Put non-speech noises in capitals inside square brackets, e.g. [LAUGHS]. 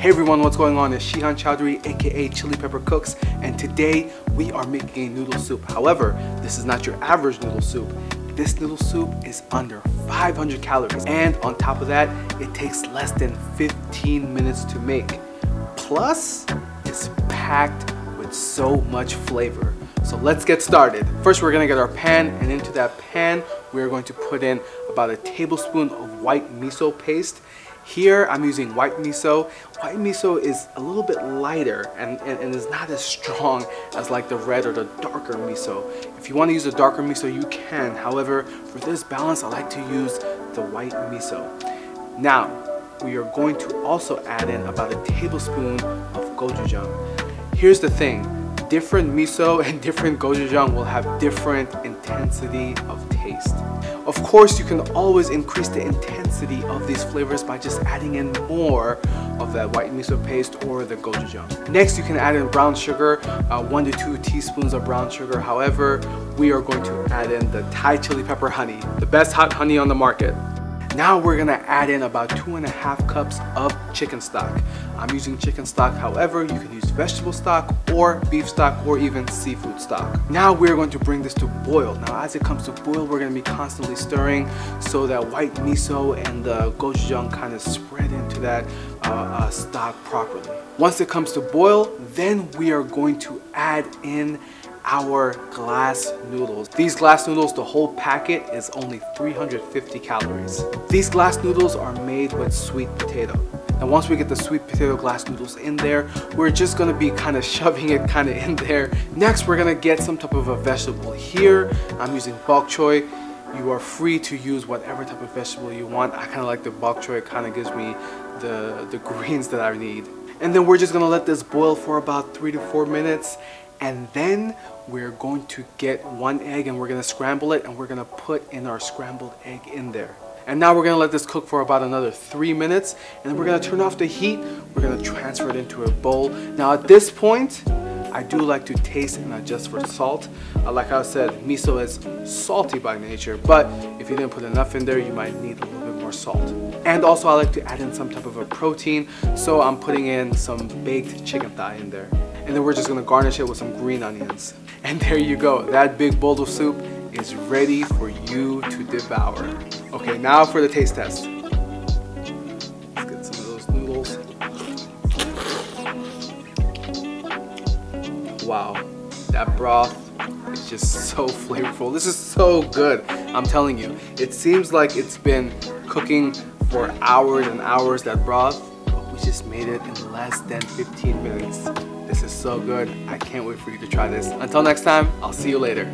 Hey everyone, what's going on? It's Shihan Chowdhury, aka Chili Pepper Cooks, and today we are making a noodle soup. However, this is not your average noodle soup. This noodle soup is under 500 calories, and on top of that, it takes less than 15 minutes to make. Plus, it's packed with so much flavor. So let's get started. First, we're gonna get our pan, and into that pan, we're going to put in about a tablespoon of white miso paste here I'm using white miso. White miso is a little bit lighter and, and, and, is not as strong as like the red or the darker miso. If you want to use a darker miso, you can. However, for this balance, I like to use the white miso. Now, we are going to also add in about a tablespoon of gochujang. Here's the thing, different miso [LAUGHS] and different gochujang will have different intensity of taste. Of course, you can always increase the intensity of these flavors by just adding in more of that white miso paste or the gochujang. Next, you can add in brown sugar, uh, one to two teaspoons of brown sugar. However, we are going to add in the Thai chili pepper honey, the best hot honey on the market. Now we're gonna add in about two and a half cups of chicken stock. I'm using chicken stock, however, you can use vegetable stock or beef stock or even seafood stock. Now we're going to bring this to boil. Now as it comes to boil, we're gonna be constantly stirring so that white miso and the gochujang kind of spread into that uh, uh, stock properly. Once it comes to boil, then we are going to add in our glass noodles. These glass noodles, the whole packet is only 350 calories. These glass noodles are made with sweet potato. And once we get the sweet potato glass noodles in there, we're just gonna be kind of [LAUGHS] shoving it kind of in there. Next, we're gonna get some type of a vegetable. Here, I'm using bok choy. You are free to use whatever type of vegetable you want. I kind of like the bok choy. It kind of gives me the, the [LAUGHS] greens that I need. And then we're just gonna let this boil for about three to four minutes and then we're going to get one egg and we're gonna scramble it and we're gonna put in our scrambled egg in there. And now we're gonna let this cook for about another three minutes and then we're gonna turn off the heat. We're gonna transfer it into a bowl. Now at this point, I do like to taste and adjust for salt. Uh, like I said, miso is salty by nature, but if you didn't put enough in there, you might need a little bit more salt. And also I like to add in some type of a protein, so I'm putting in some baked chicken thigh in there and then we're just gonna garnish it with some green onions. And there you go, that big bowl of soup is ready for you to devour. Okay, now for the taste test. Let's get some of those noodles. Wow, that broth is just so flavorful. This is so good, I'm telling you. It seems like it's been cooking for hours and hours, that broth, just made it in less than 15 minutes. This is so good. I can't wait for you to try this. Until next time, I'll see you later.